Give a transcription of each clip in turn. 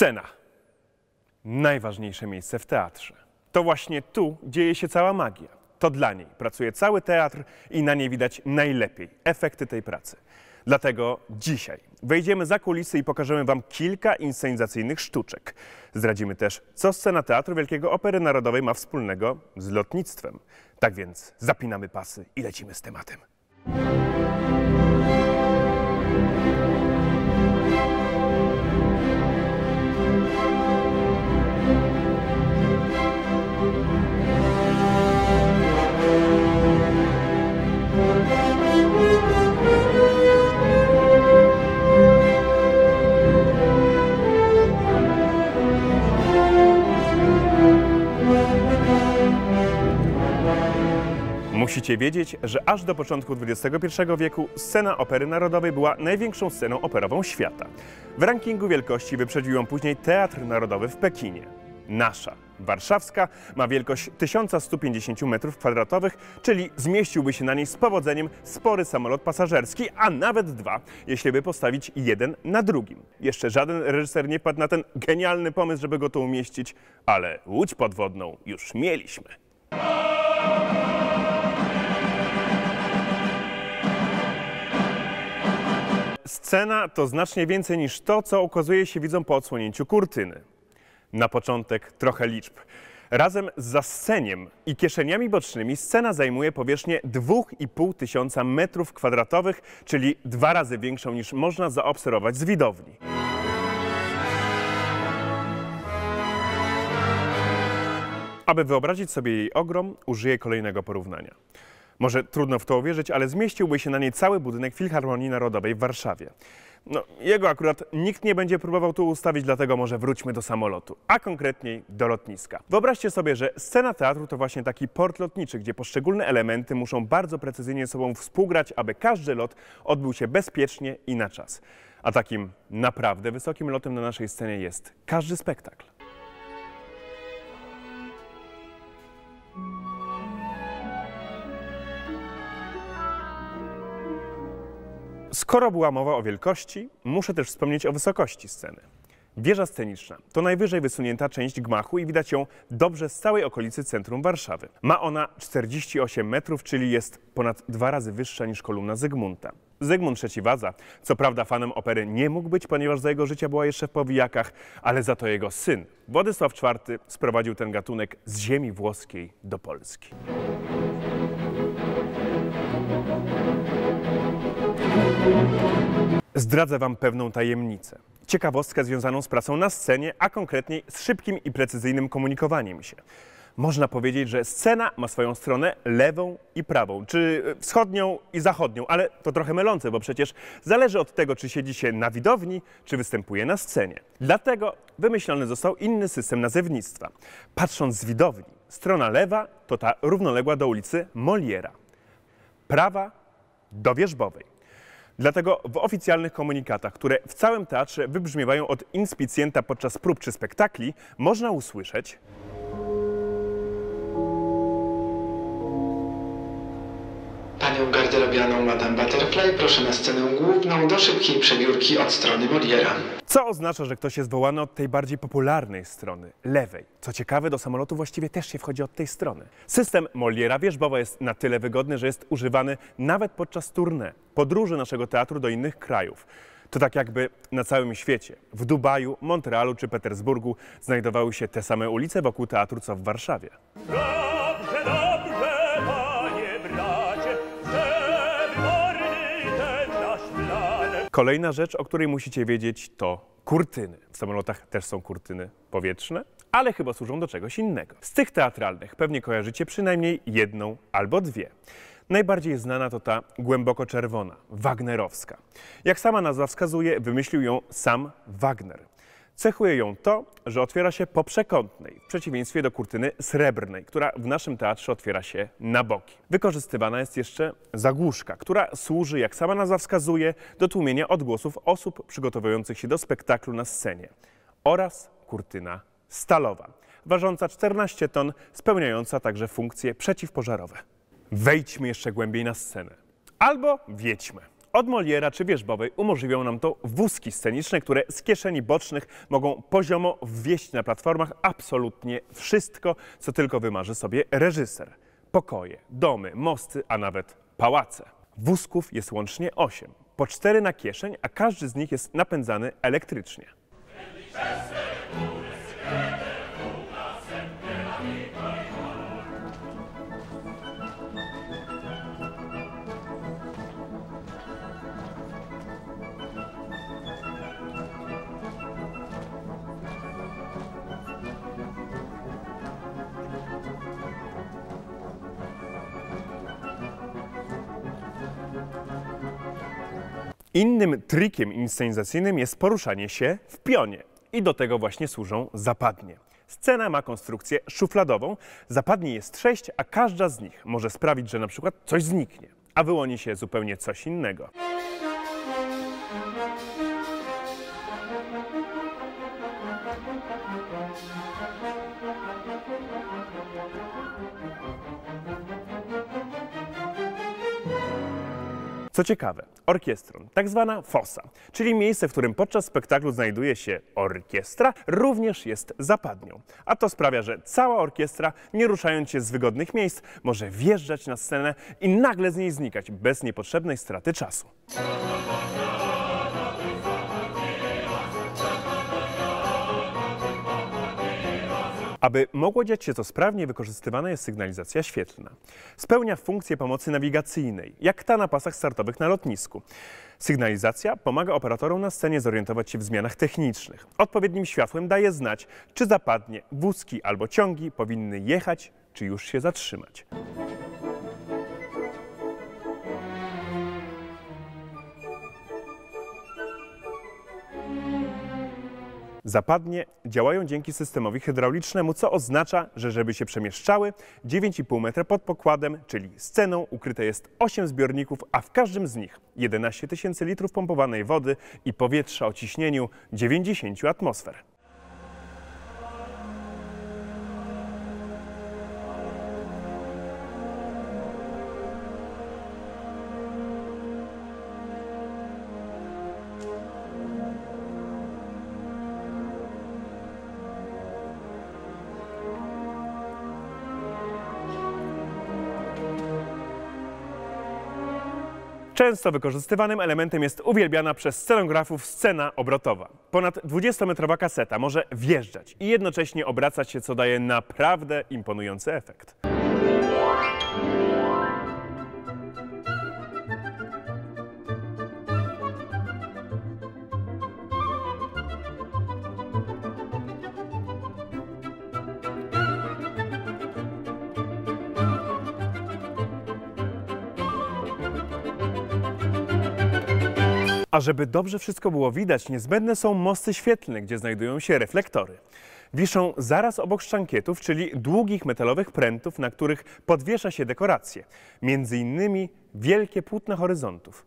Scena. Najważniejsze miejsce w teatrze. To właśnie tu dzieje się cała magia. To dla niej pracuje cały teatr i na niej widać najlepiej efekty tej pracy. Dlatego dzisiaj wejdziemy za kulisy i pokażemy Wam kilka inscenizacyjnych sztuczek. Zdradzimy też, co scena Teatru Wielkiego Opery Narodowej ma wspólnego z lotnictwem. Tak więc zapinamy pasy i lecimy z tematem. Musicie wiedzieć, że aż do początku XXI wieku scena Opery Narodowej była największą sceną operową świata. W rankingu wielkości wyprzedził ją później Teatr Narodowy w Pekinie. Nasza, warszawska, ma wielkość 1150 m2, czyli zmieściłby się na niej z powodzeniem spory samolot pasażerski, a nawet dwa, jeśli by postawić jeden na drugim. Jeszcze żaden reżyser nie padł na ten genialny pomysł, żeby go tu umieścić, ale łódź podwodną już mieliśmy. Scena to znacznie więcej niż to, co ukazuje się widzom po odsłonięciu kurtyny. Na początek trochę liczb. Razem z zasceniem i kieszeniami bocznymi scena zajmuje powierzchnię 2,5 tysiąca metrów kwadratowych, czyli dwa razy większą niż można zaobserwować z widowni. Aby wyobrazić sobie jej ogrom, użyję kolejnego porównania. Może trudno w to uwierzyć, ale zmieściłby się na niej cały budynek Filharmonii Narodowej w Warszawie. No, jego akurat nikt nie będzie próbował tu ustawić, dlatego może wróćmy do samolotu, a konkretniej do lotniska. Wyobraźcie sobie, że scena teatru to właśnie taki port lotniczy, gdzie poszczególne elementy muszą bardzo precyzyjnie ze sobą współgrać, aby każdy lot odbył się bezpiecznie i na czas. A takim naprawdę wysokim lotem na naszej scenie jest każdy spektakl. Skoro była mowa o wielkości, muszę też wspomnieć o wysokości sceny. Wieża sceniczna to najwyżej wysunięta część gmachu i widać ją dobrze z całej okolicy centrum Warszawy. Ma ona 48 metrów, czyli jest ponad dwa razy wyższa niż kolumna Zygmunta. Zygmunt III Wadza, co prawda fanem opery nie mógł być, ponieważ za jego życia była jeszcze w powijakach, ale za to jego syn, Władysław IV, sprowadził ten gatunek z ziemi włoskiej do Polski. Zdradzę Wam pewną tajemnicę. Ciekawostkę związaną z pracą na scenie, a konkretniej z szybkim i precyzyjnym komunikowaniem się. Można powiedzieć, że scena ma swoją stronę lewą i prawą, czy wschodnią i zachodnią, ale to trochę mylące, bo przecież zależy od tego, czy siedzi się na widowni, czy występuje na scenie. Dlatego wymyślony został inny system nazewnictwa. Patrząc z widowni, strona lewa to ta równoległa do ulicy Moliera, prawa do wierzbowej. Dlatego w oficjalnych komunikatach, które w całym teatrze wybrzmiewają od inspicjenta podczas prób czy spektakli, można usłyszeć Panią garderobianą Madame Butterfly proszę na scenę główną do szybkiej przebiórki od strony Moliera. Co oznacza, że ktoś jest wołany od tej bardziej popularnej strony, lewej. Co ciekawe, do samolotu właściwie też się wchodzi od tej strony. System Moliera wierzbowa jest na tyle wygodny, że jest używany nawet podczas tournée, podróży naszego teatru do innych krajów. To tak jakby na całym świecie. W Dubaju, Montrealu czy Petersburgu znajdowały się te same ulice wokół teatru, co w Warszawie. Dobrze, dobrze, Kolejna rzecz, o której musicie wiedzieć, to kurtyny. W samolotach też są kurtyny powietrzne, ale chyba służą do czegoś innego. Z tych teatralnych pewnie kojarzycie przynajmniej jedną albo dwie. Najbardziej znana to ta głęboko czerwona, wagnerowska. Jak sama nazwa wskazuje, wymyślił ją sam Wagner. Cechuje ją to, że otwiera się po przekątnej, w przeciwieństwie do kurtyny srebrnej, która w naszym teatrze otwiera się na boki. Wykorzystywana jest jeszcze zagłuszka, która służy, jak sama nazwa wskazuje, do tłumienia odgłosów osób przygotowujących się do spektaklu na scenie oraz kurtyna stalowa, ważąca 14 ton, spełniająca także funkcje przeciwpożarowe. Wejdźmy jeszcze głębiej na scenę. Albo wiedźmy. Od Moliera czy Wierzbowej umożliwią nam to wózki sceniczne, które z kieszeni bocznych mogą poziomo wwieść na platformach absolutnie wszystko, co tylko wymarzy sobie reżyser. Pokoje, domy, mosty, a nawet pałace. Wózków jest łącznie 8, po 4 na kieszeń, a każdy z nich jest napędzany elektrycznie. Innym trikiem inscenizacyjnym jest poruszanie się w pionie. I do tego właśnie służą zapadnie. Scena ma konstrukcję szufladową. Zapadni jest sześć, a każda z nich może sprawić, że na przykład coś zniknie, a wyłoni się zupełnie coś innego. Co ciekawe, orkiestron, tak zwana fosa, czyli miejsce, w którym podczas spektaklu znajduje się orkiestra, również jest zapadnią. A to sprawia, że cała orkiestra, nie ruszając się z wygodnych miejsc, może wjeżdżać na scenę i nagle z niej znikać bez niepotrzebnej straty czasu. Aby mogło dziać się to sprawnie, wykorzystywana jest sygnalizacja świetlna. Spełnia funkcję pomocy nawigacyjnej, jak ta na pasach startowych na lotnisku. Sygnalizacja pomaga operatorom na scenie zorientować się w zmianach technicznych. Odpowiednim światłem daje znać, czy zapadnie wózki albo ciągi powinny jechać, czy już się zatrzymać. Zapadnie działają dzięki systemowi hydraulicznemu, co oznacza, że żeby się przemieszczały, 9,5 metra pod pokładem, czyli sceną, ukryte jest 8 zbiorników, a w każdym z nich 11 tysięcy litrów pompowanej wody i powietrza o ciśnieniu 90 atmosfer. Często wykorzystywanym elementem jest uwielbiana przez scenografów scena obrotowa. Ponad 20-metrowa kaseta może wjeżdżać i jednocześnie obracać się, co daje naprawdę imponujący efekt. A żeby dobrze wszystko było widać, niezbędne są mosty świetlne, gdzie znajdują się reflektory. Wiszą zaraz obok szczankietów, czyli długich metalowych prętów, na których podwiesza się dekoracje. Między innymi wielkie płótna horyzontów.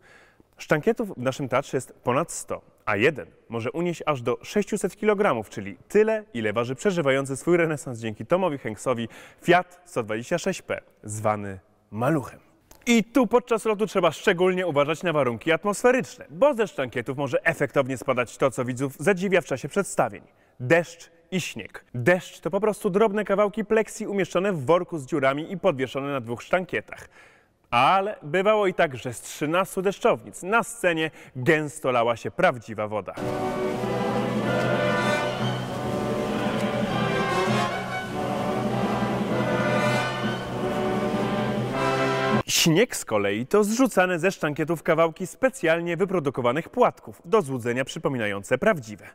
Sztankietów w naszym teatrze jest ponad 100, a jeden może unieść aż do 600 kg, czyli tyle, ile waży przeżywający swój renesans dzięki Tomowi Hanksowi Fiat 126P, zwany maluchem. I tu podczas lotu trzeba szczególnie uważać na warunki atmosferyczne, bo ze sztankietów może efektownie spadać to, co widzów zadziwia w czasie przedstawień. Deszcz i śnieg. Deszcz to po prostu drobne kawałki pleksji umieszczone w worku z dziurami i podwieszone na dwóch sztankietach. Ale bywało i tak, że z 13 deszczownic na scenie gęsto lała się prawdziwa woda. Śnieg z kolei to zrzucane ze sztankietów kawałki specjalnie wyprodukowanych płatków, do złudzenia przypominające prawdziwe.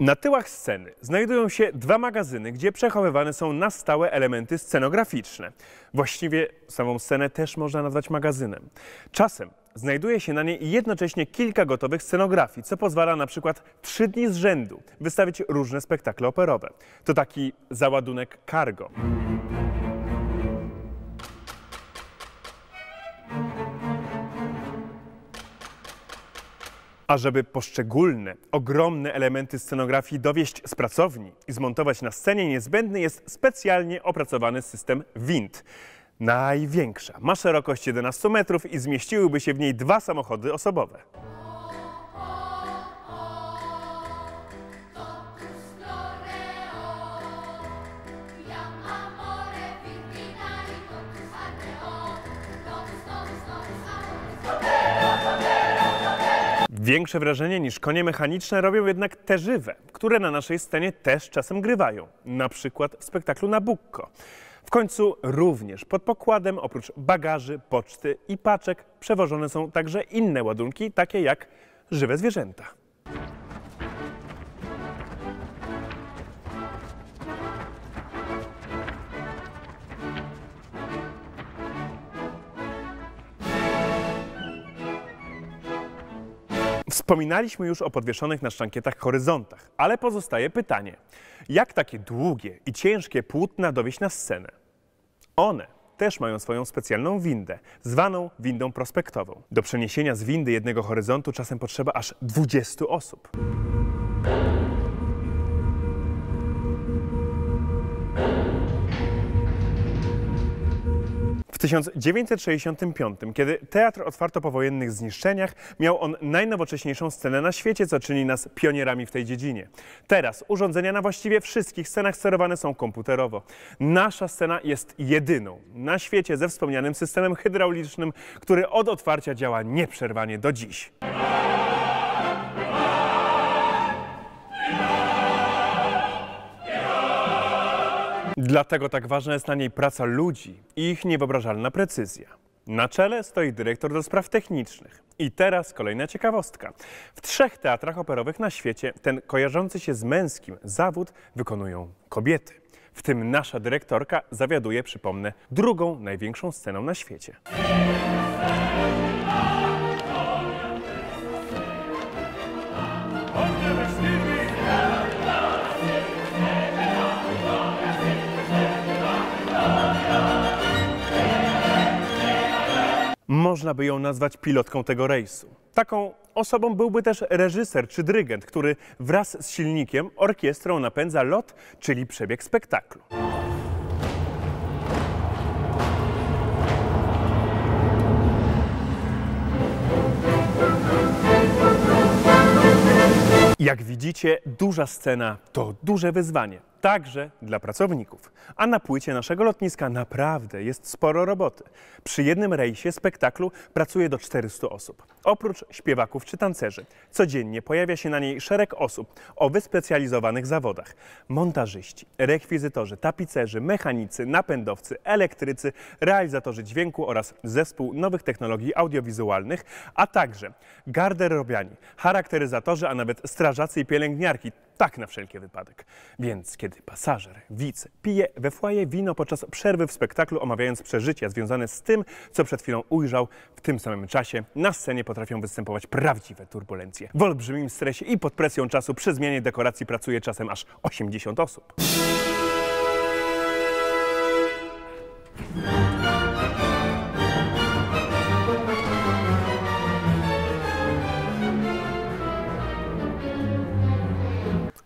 Na tyłach sceny znajdują się dwa magazyny, gdzie przechowywane są na stałe elementy scenograficzne. Właściwie samą scenę też można nazwać magazynem. Czasem znajduje się na niej jednocześnie kilka gotowych scenografii, co pozwala na przykład trzy dni z rzędu wystawić różne spektakle operowe. To taki załadunek cargo. A żeby poszczególne, ogromne elementy scenografii dowieść z pracowni i zmontować na scenie, niezbędny jest specjalnie opracowany system wind. Największa, ma szerokość 11 metrów i zmieściłyby się w niej dwa samochody osobowe. Większe wrażenie niż konie mechaniczne robią jednak te żywe, które na naszej scenie też czasem grywają, na przykład w spektaklu Nabucco. W końcu również pod pokładem oprócz bagaży, poczty i paczek przewożone są także inne ładunki, takie jak żywe zwierzęta. Wspominaliśmy już o podwieszonych na sztankietach horyzontach, ale pozostaje pytanie: jak takie długie i ciężkie płótna dowieść na scenę? One też mają swoją specjalną windę, zwaną windą prospektową. Do przeniesienia z windy jednego horyzontu czasem potrzeba aż 20 osób. W 1965, kiedy teatr otwarto po wojennych zniszczeniach, miał on najnowocześniejszą scenę na świecie, co czyni nas pionierami w tej dziedzinie. Teraz urządzenia na właściwie wszystkich scenach sterowane są komputerowo. Nasza scena jest jedyną na świecie ze wspomnianym systemem hydraulicznym, który od otwarcia działa nieprzerwanie do dziś. Dlatego tak ważna jest na niej praca ludzi i ich niewyobrażalna precyzja. Na czele stoi dyrektor do spraw technicznych. I teraz kolejna ciekawostka. W trzech teatrach operowych na świecie ten kojarzący się z męskim zawód wykonują kobiety. W tym nasza dyrektorka zawiaduje, przypomnę, drugą największą sceną na świecie. Można by ją nazwać pilotką tego rejsu. Taką osobą byłby też reżyser czy dyrygent, który wraz z silnikiem orkiestrą napędza lot, czyli przebieg spektaklu. Jak widzicie, duża scena to duże wyzwanie, także dla pracowników. A na płycie naszego lotniska naprawdę jest sporo roboty. Przy jednym rejsie spektaklu pracuje do 400 osób. Oprócz śpiewaków czy tancerzy, codziennie pojawia się na niej szereg osób o wyspecjalizowanych zawodach. Montażyści, rekwizytorzy, tapicerzy, mechanicy, napędowcy, elektrycy, realizatorzy dźwięku oraz zespół nowych technologii audiowizualnych, a także garderobiani, charakteryzatorzy, a nawet strażacy i pielęgniarki. Tak na wszelki wypadek. Więc kiedy pasażer, widz, pije we foyer wino podczas przerwy w spektaklu, omawiając przeżycia związane z tym, co przed chwilą ujrzał, w tym samym czasie na scenie potrafią występować prawdziwe turbulencje. W olbrzymim stresie i pod presją czasu przy zmianie dekoracji pracuje czasem aż 80 osób.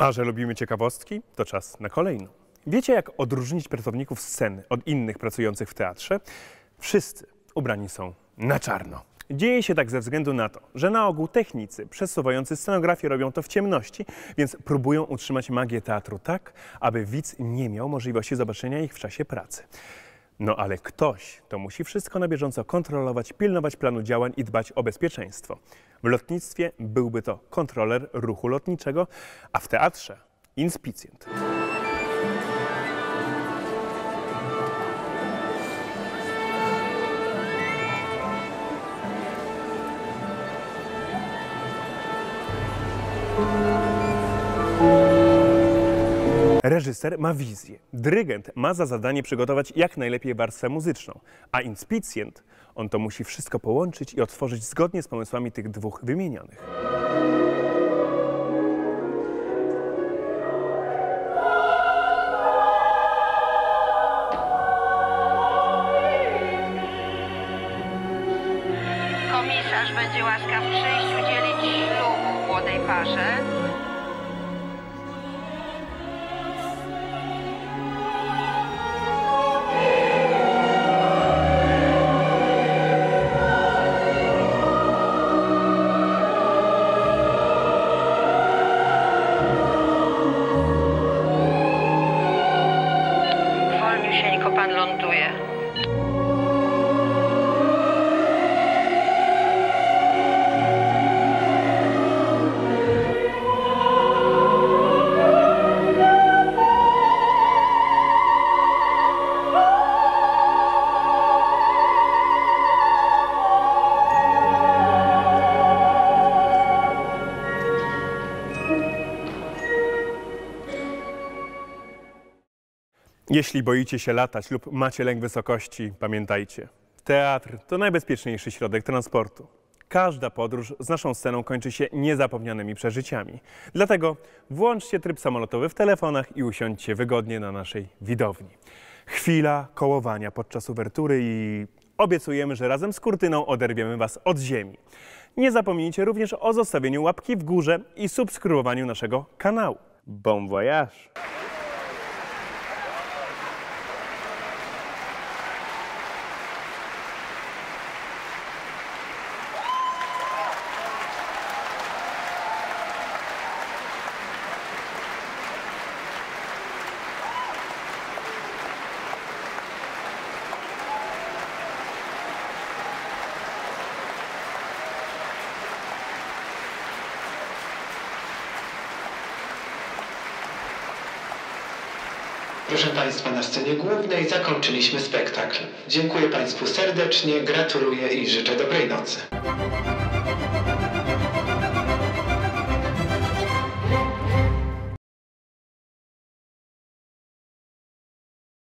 A że lubimy ciekawostki, to czas na kolejną. Wiecie, jak odróżnić pracowników sceny od innych pracujących w teatrze? Wszyscy ubrani są na czarno. Dzieje się tak ze względu na to, że na ogół technicy przesuwający scenografię robią to w ciemności, więc próbują utrzymać magię teatru tak, aby widz nie miał możliwości zobaczenia ich w czasie pracy. No ale ktoś to musi wszystko na bieżąco kontrolować, pilnować planu działań i dbać o bezpieczeństwo. W lotnictwie byłby to kontroler ruchu lotniczego, a w teatrze inspicjent. Reżyser ma wizję, dyrygent ma za zadanie przygotować jak najlepiej warstwę muzyczną, a inspicjent, on to musi wszystko połączyć i otworzyć zgodnie z pomysłami tych dwóch wymienionych. Komisarz będzie łaskaw przyjść udzielić ślubu. pan Jeśli boicie się latać lub macie lęk wysokości, pamiętajcie. Teatr to najbezpieczniejszy środek transportu. Każda podróż z naszą sceną kończy się niezapomnianymi przeżyciami. Dlatego włączcie tryb samolotowy w telefonach i usiądźcie wygodnie na naszej widowni. Chwila kołowania podczas uwertury i obiecujemy, że razem z kurtyną oderwiemy Was od ziemi. Nie zapomnijcie również o zostawieniu łapki w górze i subskrybowaniu naszego kanału. Bon voyage! Proszę Państwa, na scenie głównej zakończyliśmy spektakl. Dziękuję Państwu serdecznie, gratuluję i życzę dobrej nocy.